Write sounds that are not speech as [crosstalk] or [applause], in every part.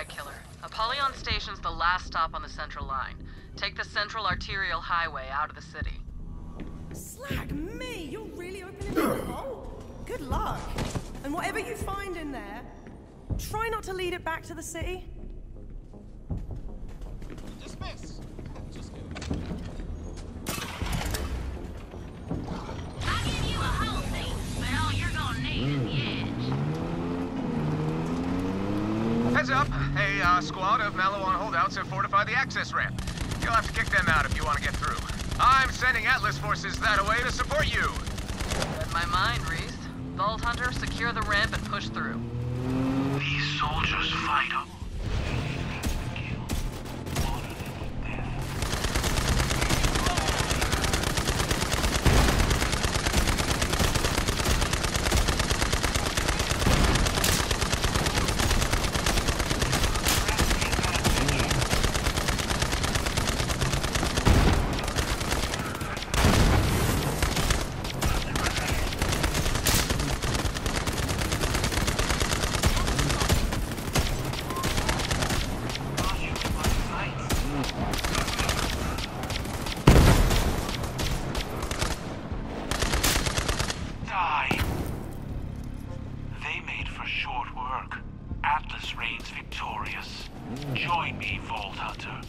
right, killer. Apollyon Station's the last stop on the central line. Take the central arterial highway out of the city. Slag me! You're really opening the [sighs] vault. Good luck. And whatever you find in there, try not to lead it back to the city. Dismiss. Heads up. A uh, squad of Maliwan holdouts have fortified the access ramp. You'll have to kick them out if you want to get through. I'm sending Atlas forces that way to support you. Read my mind, Rhys. Vault Hunter, secure the ramp and push through. These soldiers fight up. Die. They made for short work. Atlas reigns victorious. Join me, Vault Hunter.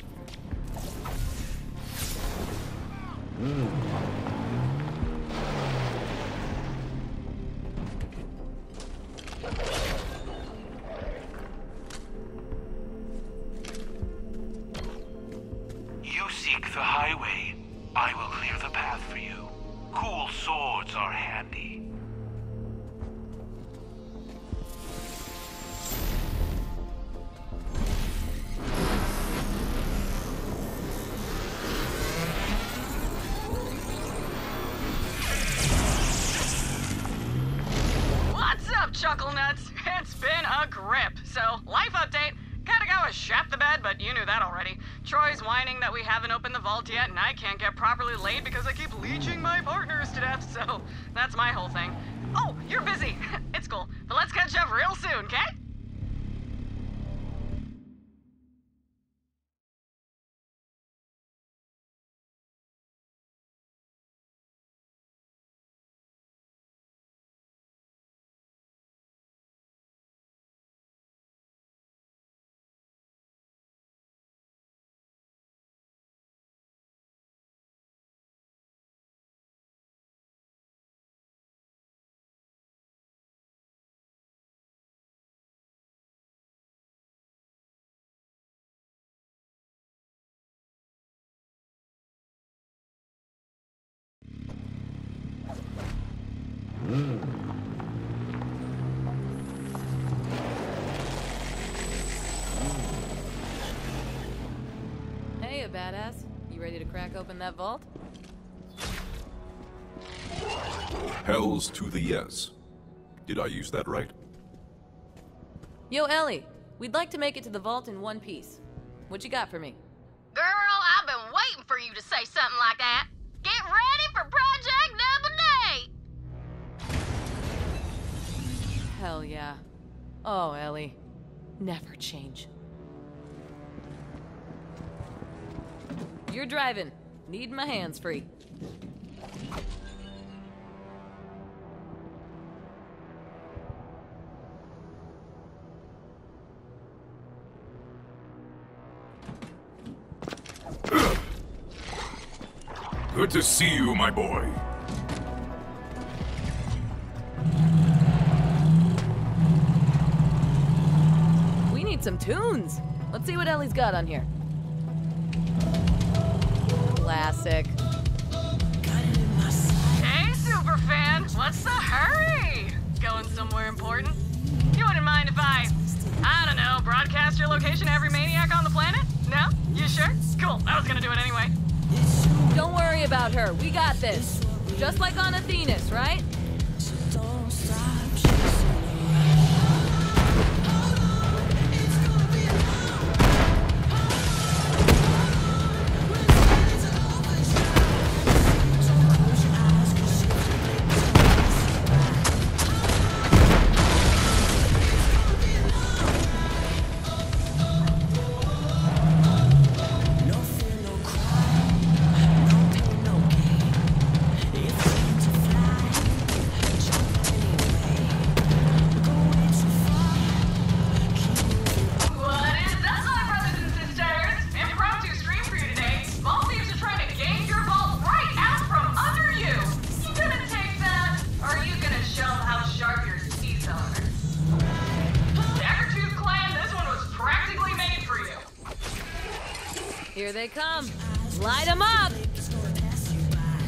You Hey, a badass. You ready to crack open that vault? Hells to the yes. Did I use that right? Yo, Ellie. We'd like to make it to the vault in one piece. What you got for me? Girl, I've been waiting for you to say something like that. Get ready for Project Double Hell yeah. Oh, Ellie. Never change. You're driving. Need my hands free. Good to see you, my boy. Some tunes. Let's see what Ellie's got on here. Classic. Hey, superfan! What's the hurry? Going somewhere important? You wouldn't mind if I, I don't know, broadcast your location to every maniac on the planet? No? You sure? Cool. I was gonna do it anyway. Don't worry about her. We got this. Just like on Athenas, right? Here they come. Light them up!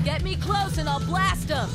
Get me close and I'll blast them!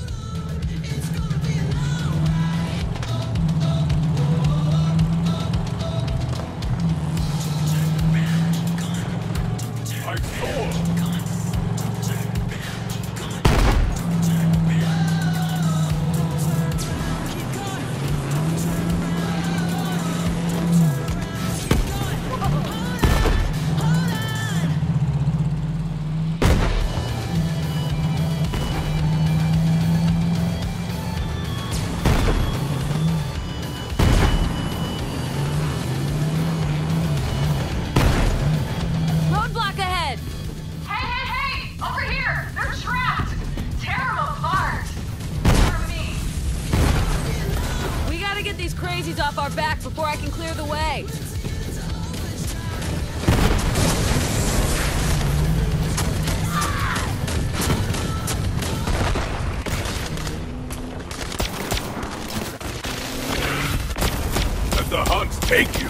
take you.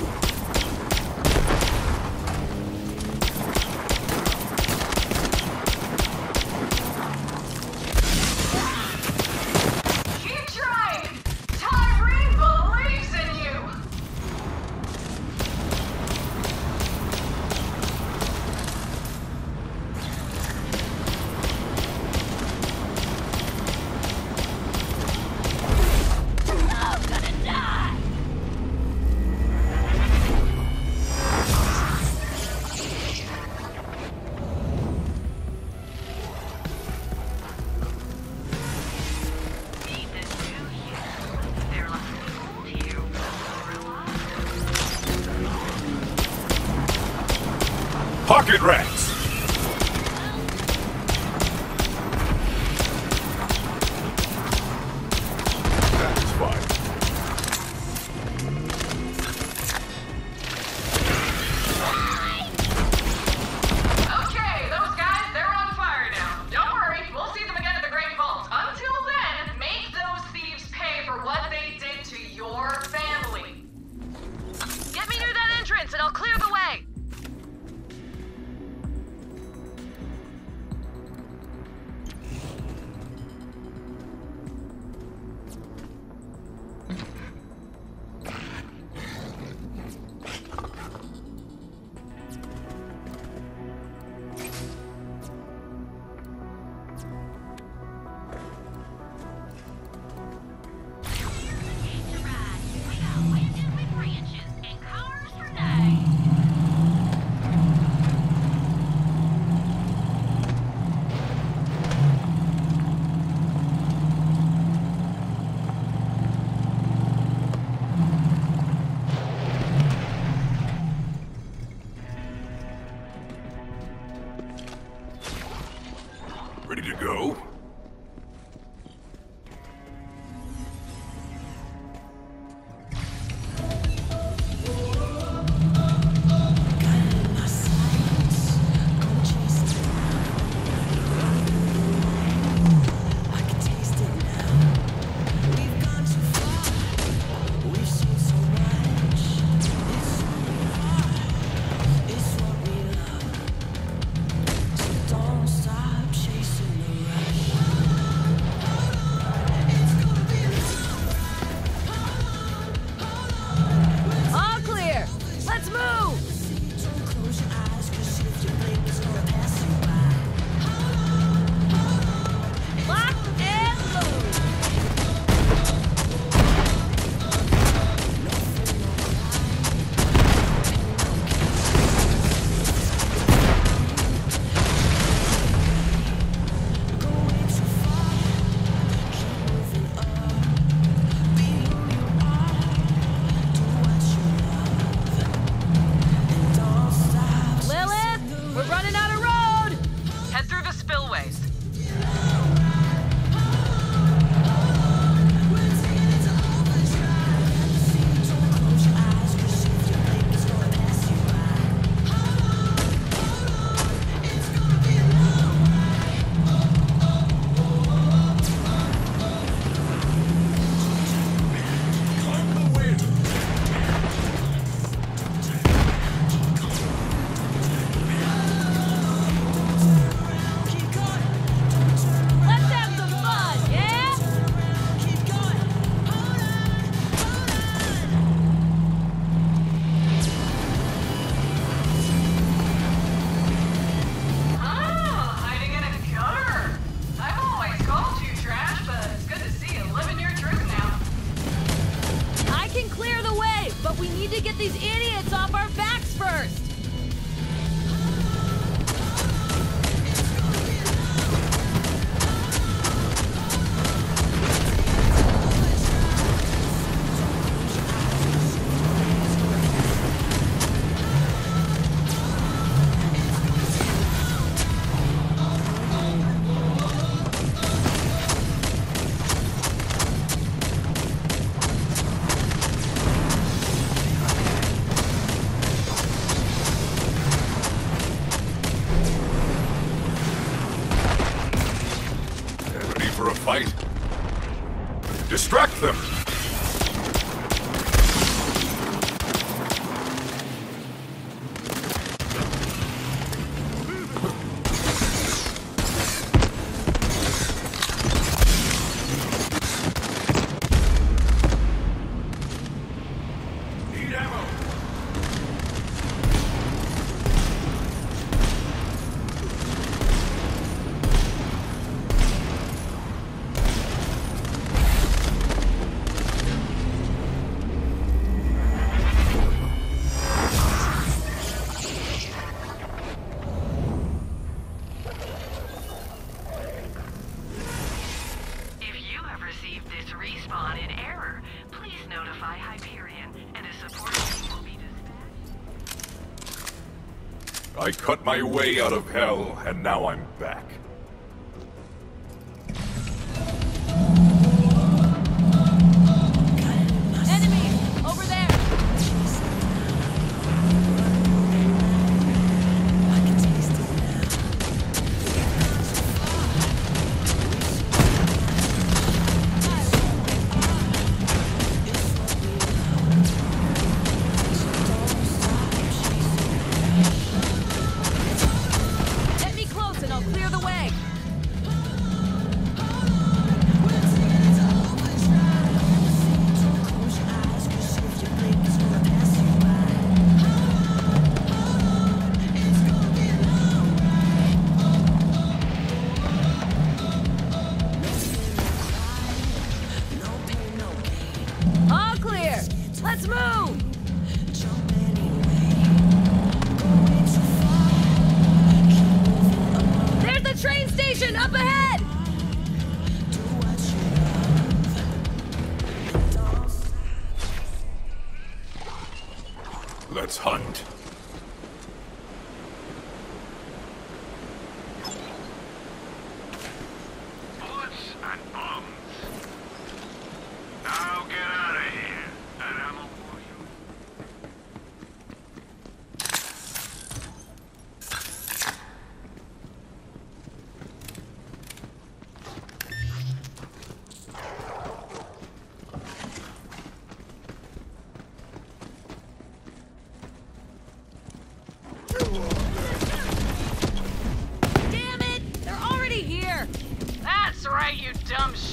Cut my way out of hell, and now I'm back.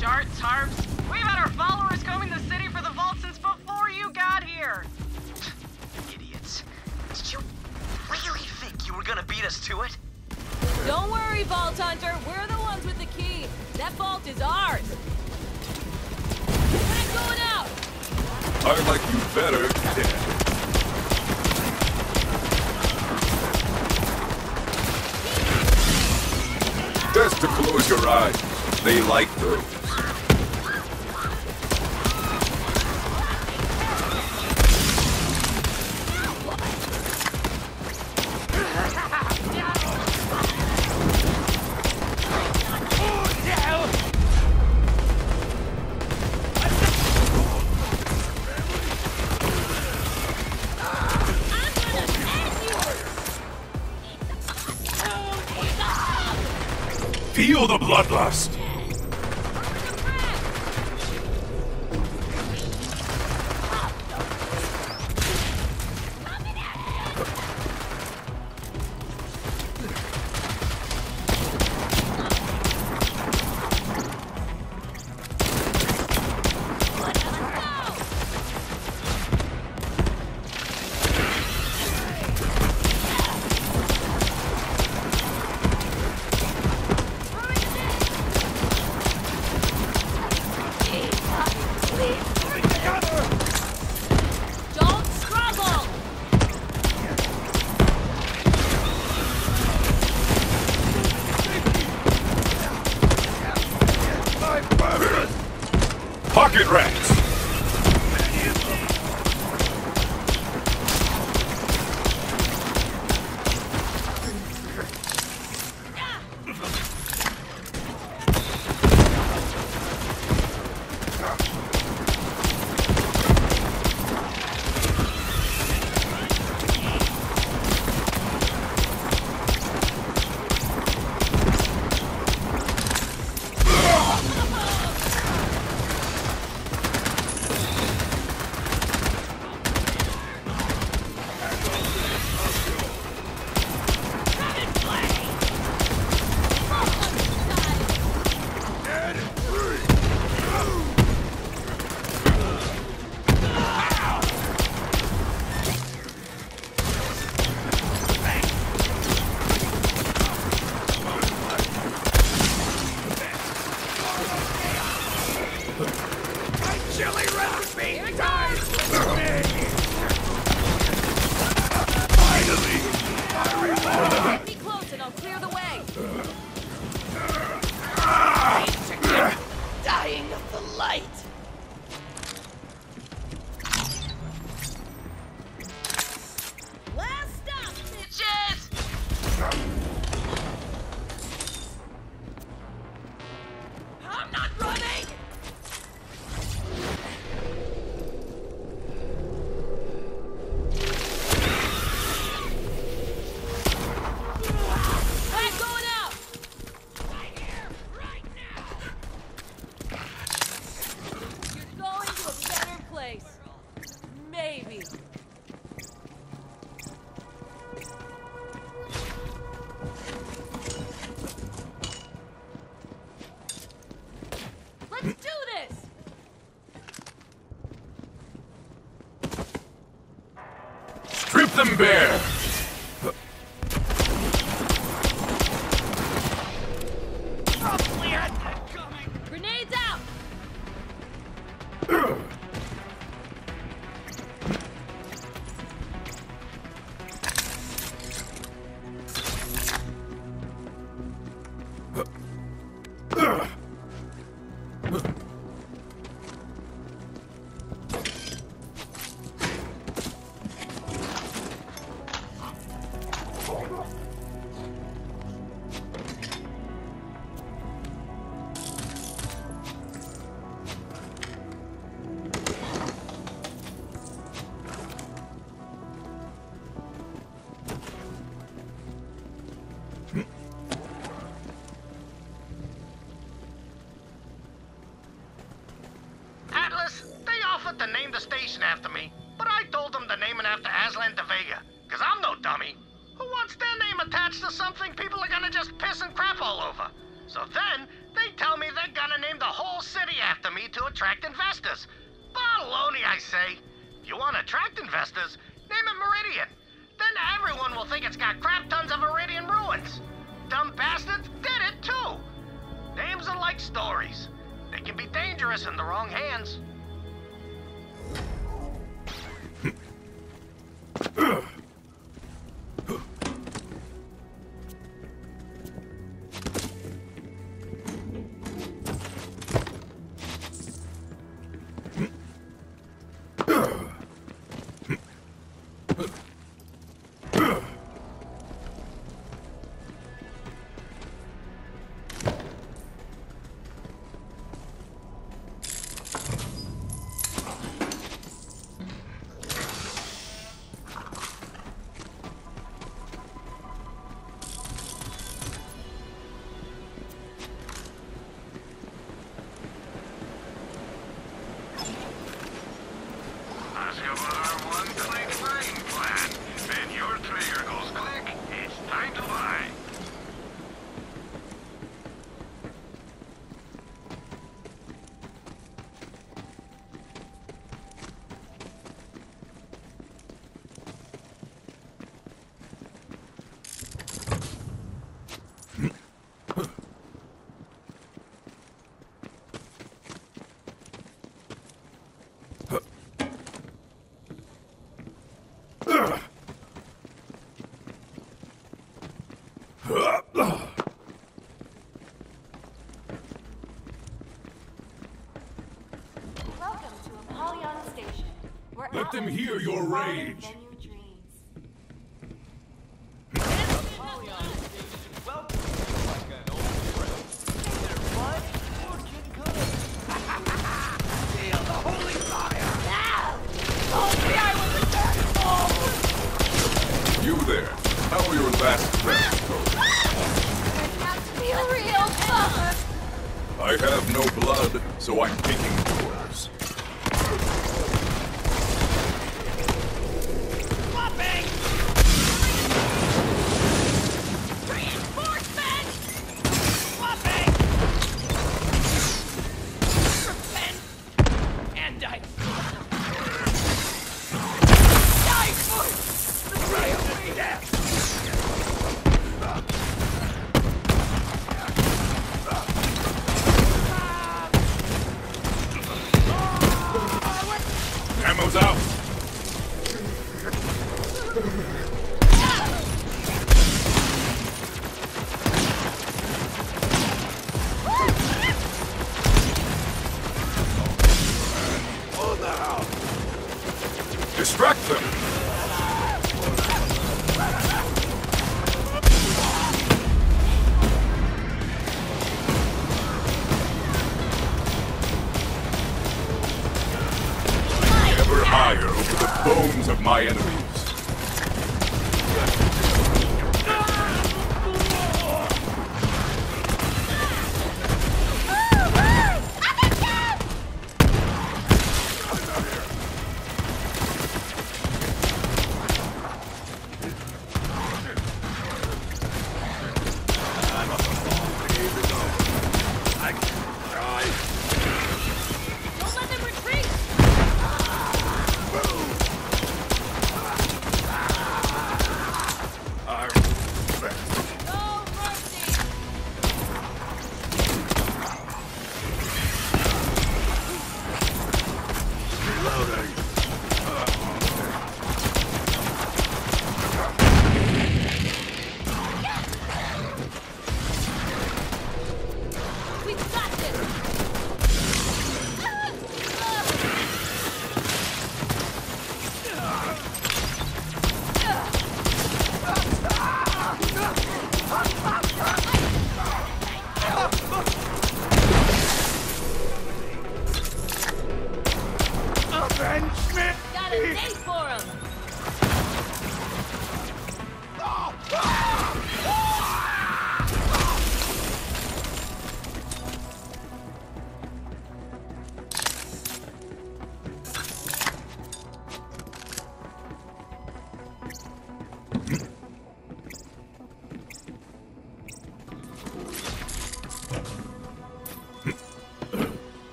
Shart tarps. We've had our followers combing the city for the vault since before you got here. [sighs] Idiots. Did you really think you were gonna beat us to it? Don't worry, Vault Hunter. We're the ones with the key. That vault is ours. We're not going out. I like you better dead. Best to close your eyes. They like those. them bear! To me to attract investors. Baloney, I say. If you want to attract investors, name it Meridian. Then everyone will think it's got crap tons of Meridian ruins. Dumb bastards did it too. Names are like stories. They can be dangerous in the wrong hands. Ugh! [clears throat] Let them hear your rage! right.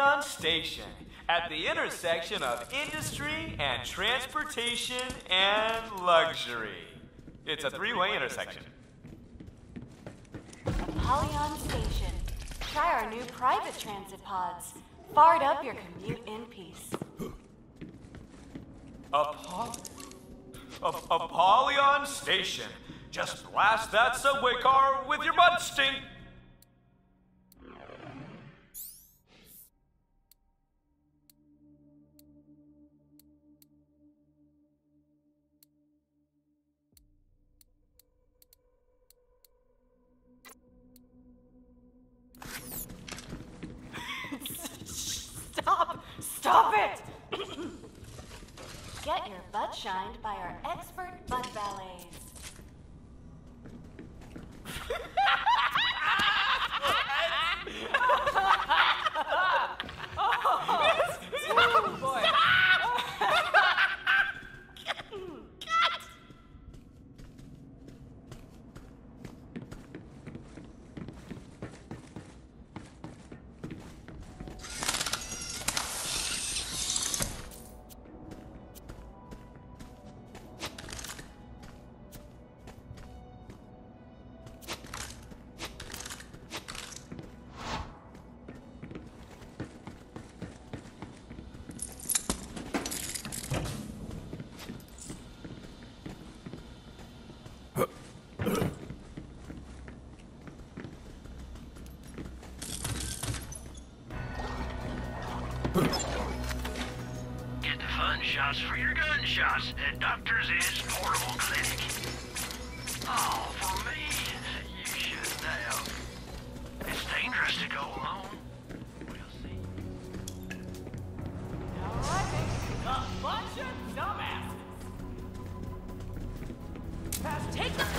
Apollyon Station, at the intersection of industry and transportation and luxury. It's a three-way intersection. Apollyon Station. Try our new private transit pods. Fart up your commute in peace. Apoll- Ap- Apollyon Station. Just blast that subway car with your butt stink. Stop! It! [coughs] Get your butt shined by our expert butt valets. shots for your gunshots at Doctor Zed's Portable Clinic. Oh, for me, you shouldn't have. It's dangerous to go alone. We'll see. Now a bunch of dumbasses. Take the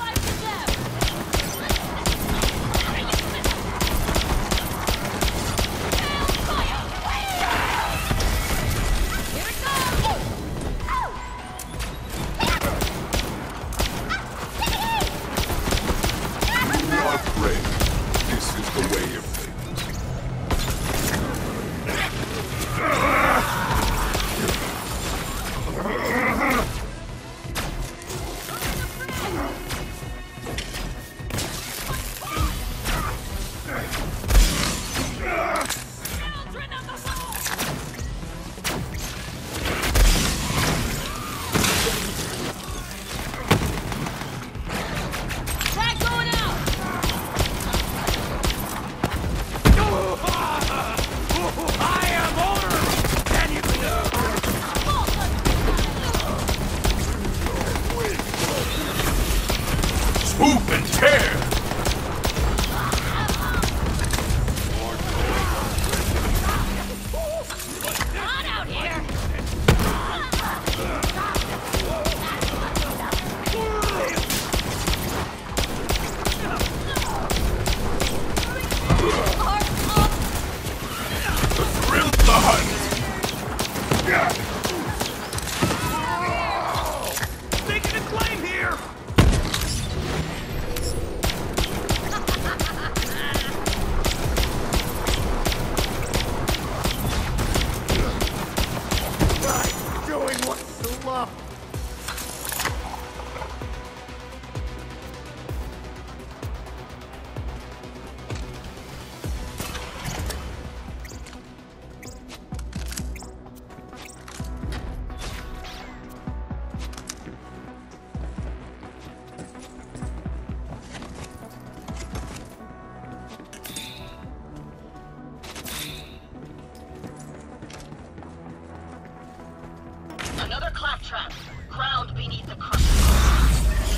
ground beneath the crust.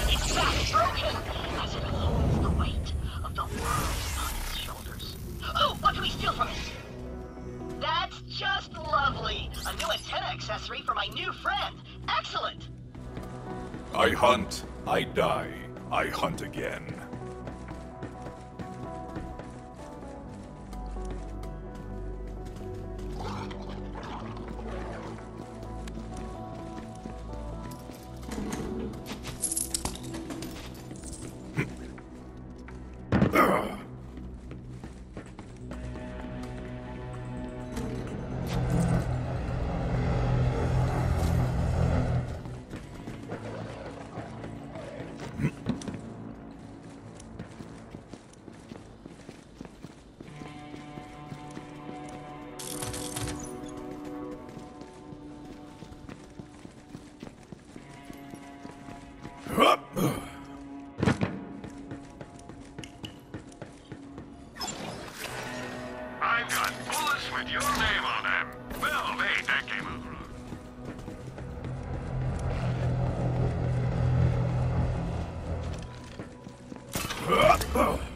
Its back broken as it holds the weight of the world on its shoulders. Oh, what can we steal from it? That's just lovely. A new antenna accessory for my new friend. Excellent. I hunt, I die, I hunt again. The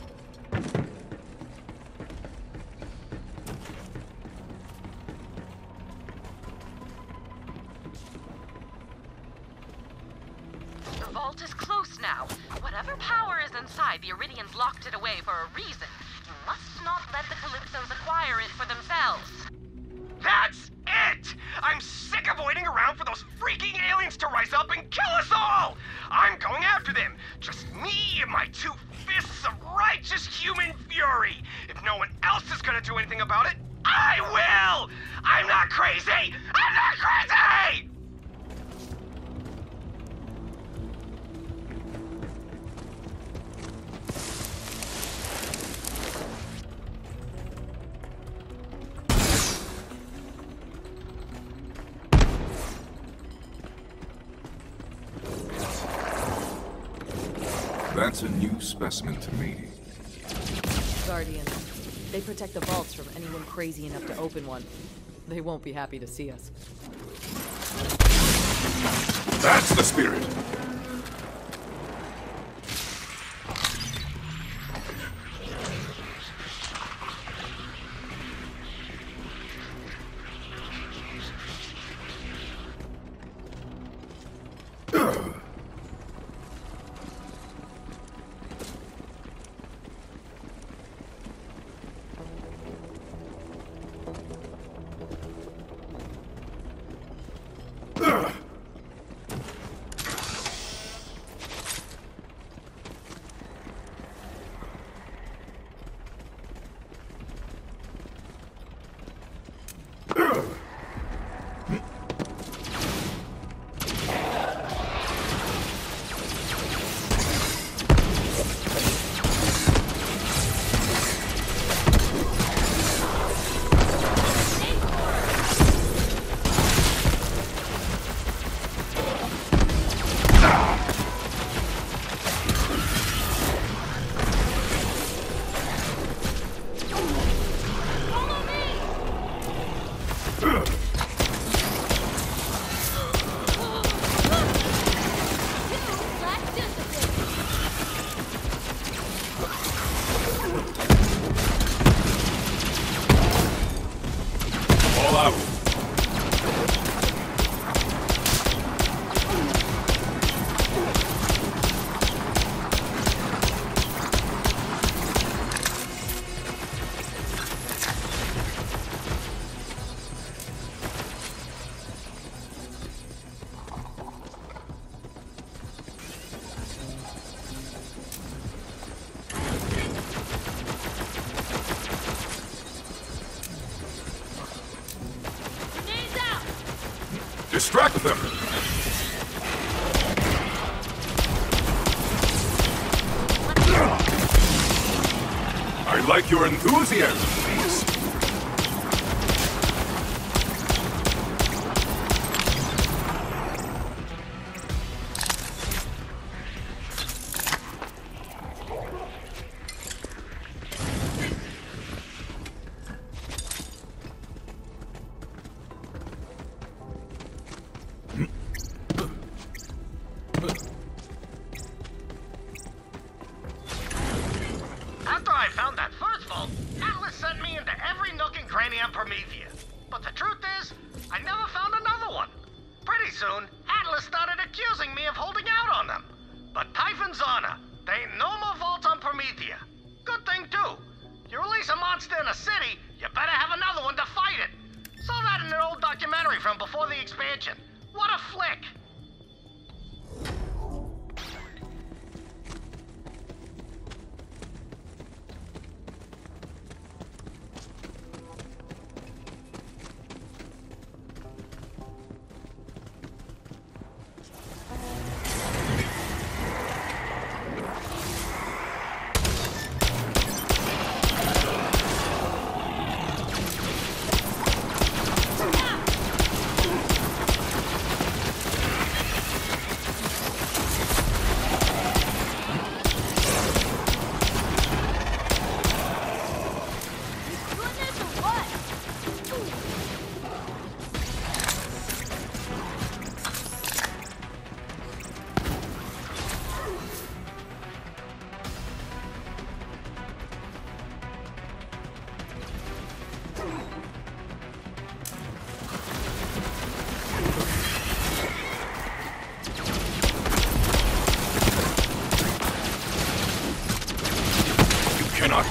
specimen to me. Guardians. They protect the vaults from anyone crazy enough to open one. They won't be happy to see us. That's the spirit! Soon, Atlas started accusing me of holding out on them. But Typhon's honor, there ain't no more vaults on Promethea. Good thing, too. You release a monster in a city, you better have another one to fight it. Saw that in an old documentary from before the expansion.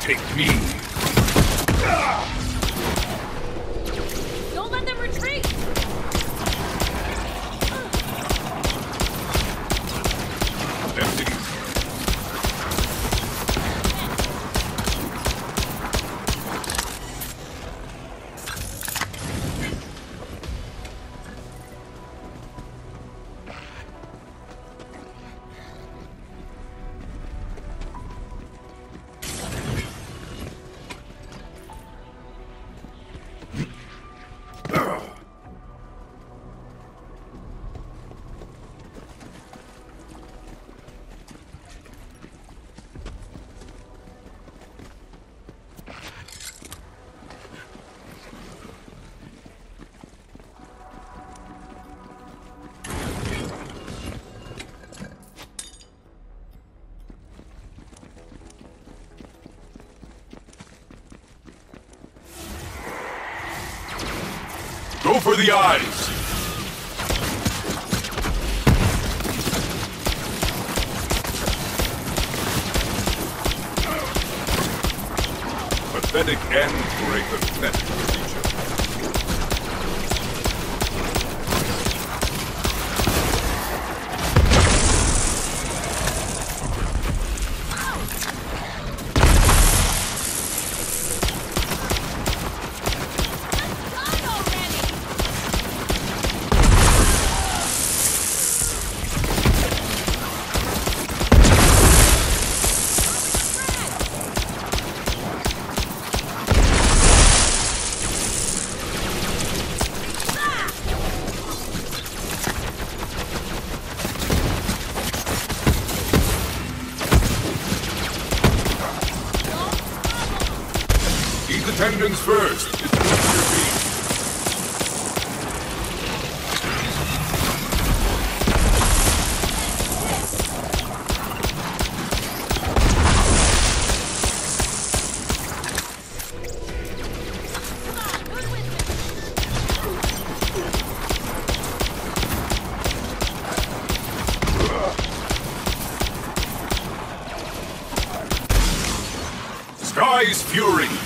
Take me. Go for the eyes! Pathetic end for a pathetic Sky's Fury!